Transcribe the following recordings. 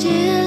Still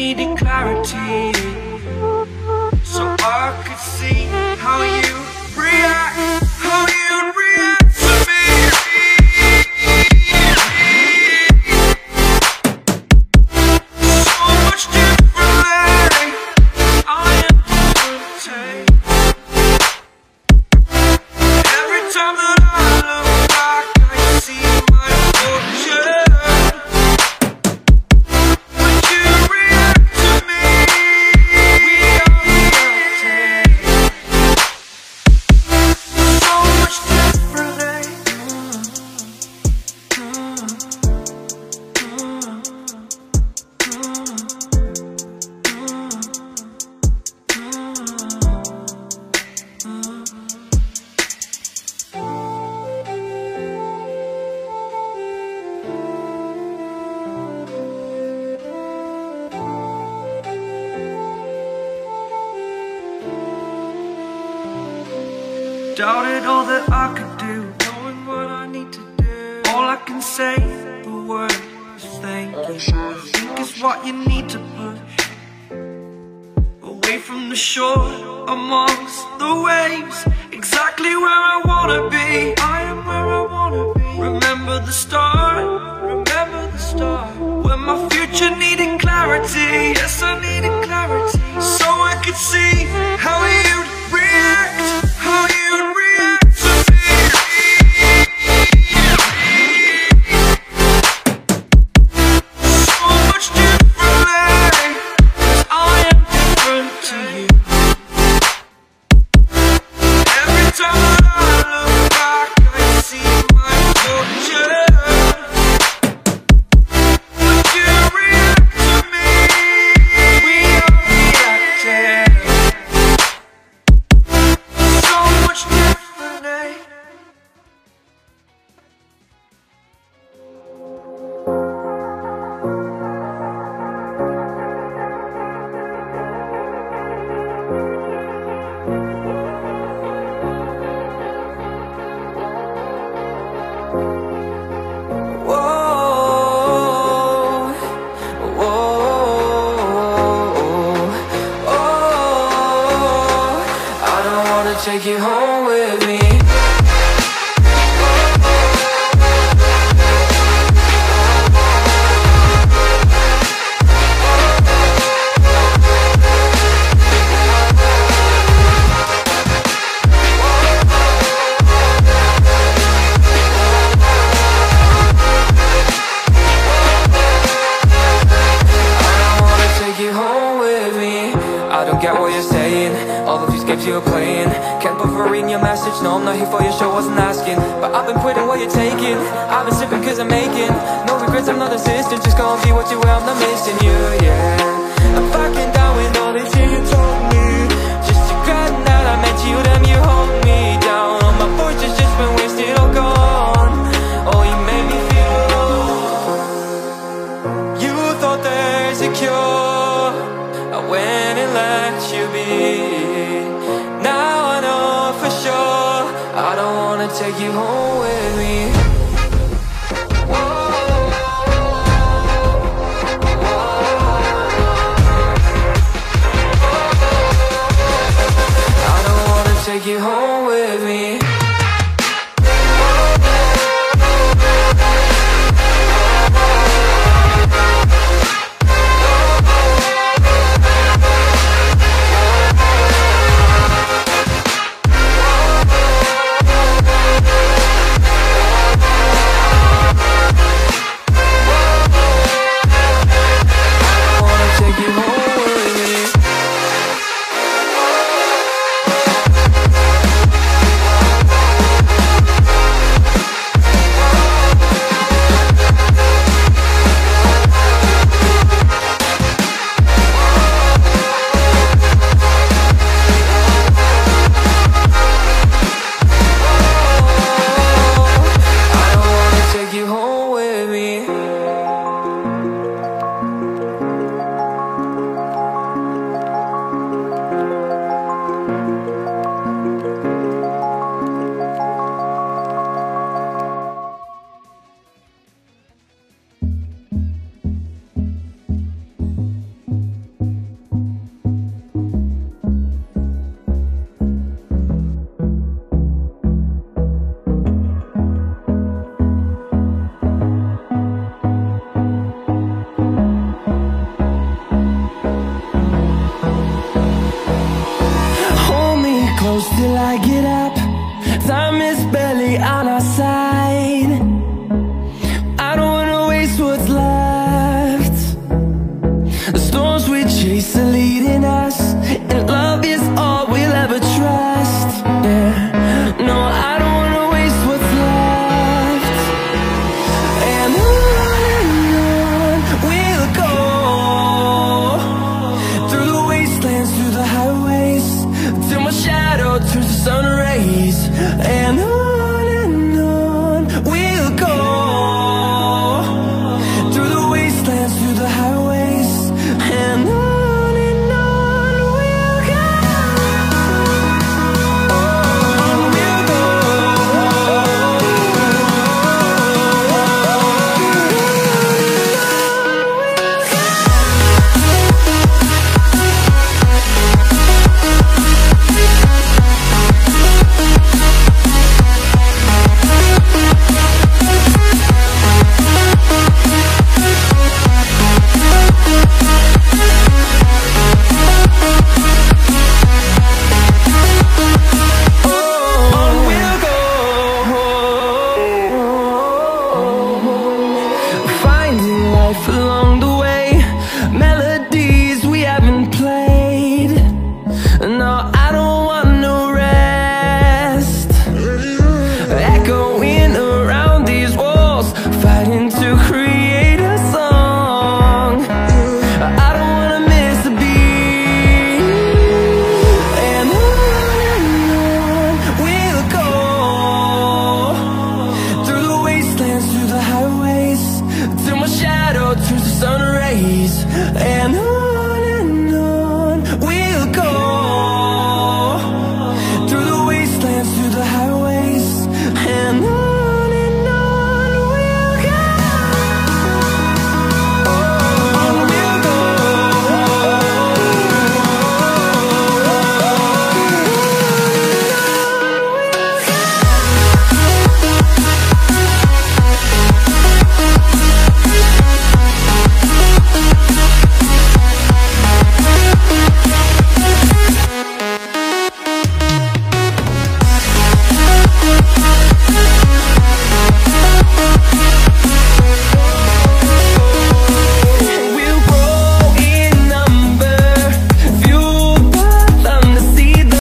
needed clarity So I could see how you react How you react to me. So much differently I am Every time that you need to push Away from the shore, amongst the waves. Exactly where I take you home with me. Take you home.